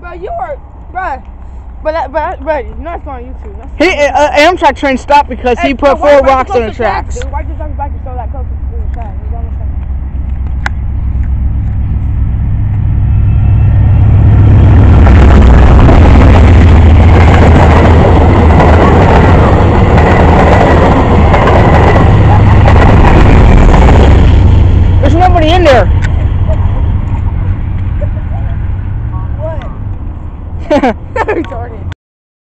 bro. You are, bro. But that, but but you know it's on YouTube. He uh, uh, Amtrak train stopped because hey, he put bro, four rocks on the tracks. Back. Why did you jump back so that close to the track? There's nobody in there. Oh, darn it.